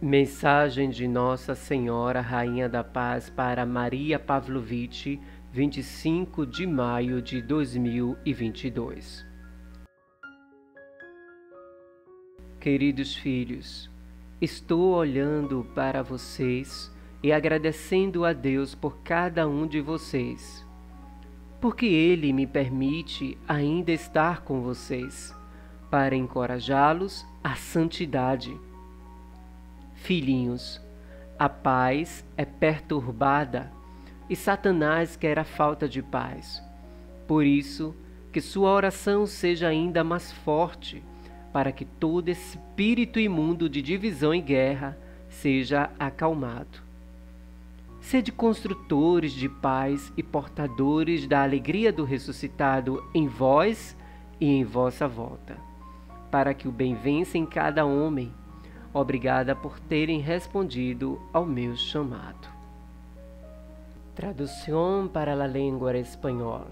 Mensagem de Nossa Senhora Rainha da Paz para Maria Pavlovich, 25 de maio de 2022. Queridos filhos, estou olhando para vocês e agradecendo a Deus por cada um de vocês, porque Ele me permite ainda estar com vocês, para encorajá-los à santidade Filhinhos, a paz é perturbada e Satanás quer a falta de paz. Por isso, que sua oração seja ainda mais forte, para que todo espírito imundo de divisão e guerra seja acalmado. Sede construtores de paz e portadores da alegria do ressuscitado em vós e em vossa volta, para que o bem vença em cada homem Obrigada por terem respondido ao meu chamado. Tradução para a língua espanhola.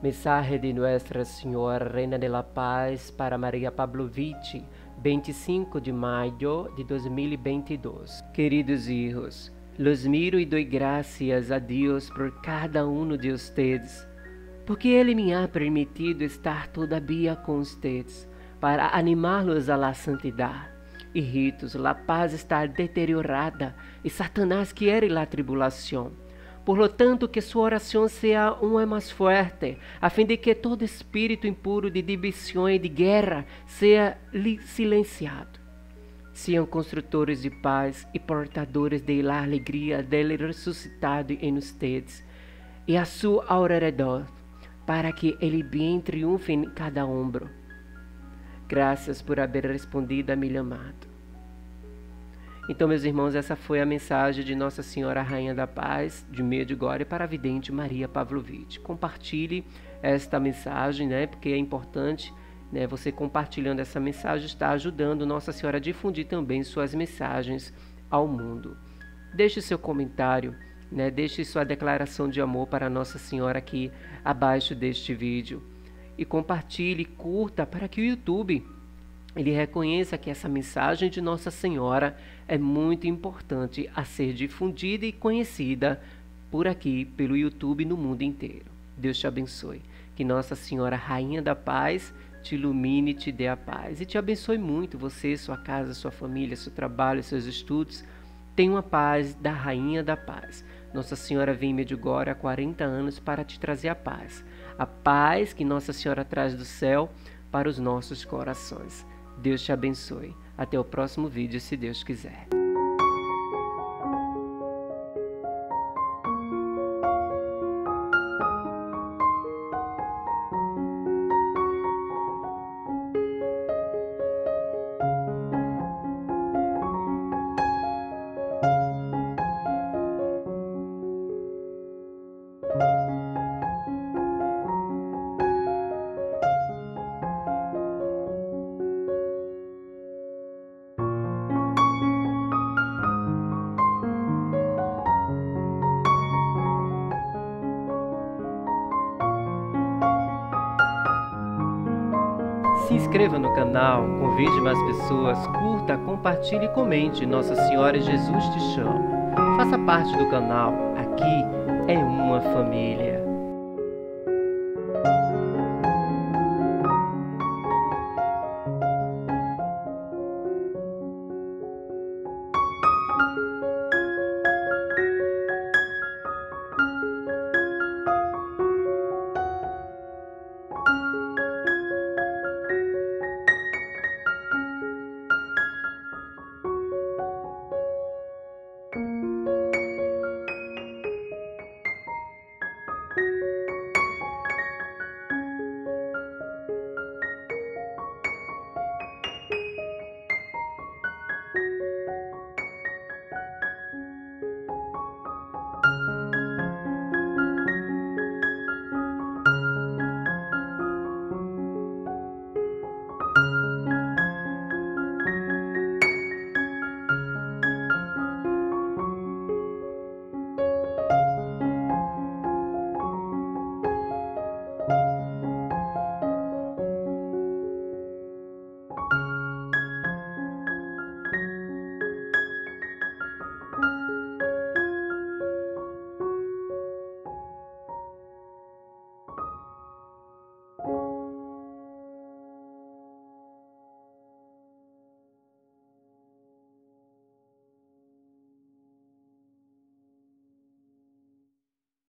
Mensagem de Nossa Senhora Reina de la Paz para Maria Pavlovich, 25 de maio de 2022. Queridos filhos, los miro e dou graças a Deus por cada um de vocês, porque Ele me ha permitido estar todavia com vocês para animá-los à santidade e ritos, la paz está deteriorada e Satanás quer la tribulação. Por lo tanto, que sua oração seja uma mais forte, a fim de que todo espírito impuro de divisão e de guerra seja silenciado. Sejam construtores de paz e portadores de la alegria dele ressuscitado em ustedes e a seu alrededor, para que ele bem triunfe em cada ombro. Graças por haver respondido a meu amado. Então, meus irmãos, essa foi a mensagem de Nossa Senhora Rainha da Paz, de Medjugorje, para a vidente Maria Pavlovich. Compartilhe esta mensagem, né? Porque é importante, né? Você compartilhando essa mensagem está ajudando Nossa Senhora a difundir também suas mensagens ao mundo. Deixe seu comentário, né? Deixe sua declaração de amor para Nossa Senhora aqui abaixo deste vídeo e compartilhe, curta para que o YouTube ele reconheça que essa mensagem de Nossa Senhora é muito importante a ser difundida e conhecida por aqui, pelo YouTube no mundo inteiro. Deus te abençoe. Que Nossa Senhora, Rainha da Paz, te ilumine e te dê a paz. E te abençoe muito, você, sua casa, sua família, seu trabalho, seus estudos. Tenha uma paz da Rainha da Paz. Nossa Senhora vem em Medjugorje há 40 anos para te trazer a paz. A paz que Nossa Senhora traz do céu para os nossos corações. Deus te abençoe. Até o próximo vídeo, se Deus quiser. Se inscreva no canal, convide mais pessoas, curta, compartilhe e comente. Nossa Senhora Jesus te chama. Faça parte do canal. Aqui é uma família.